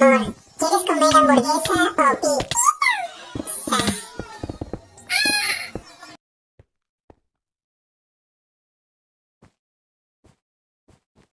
¿quieres comer hamburguesa o pizza?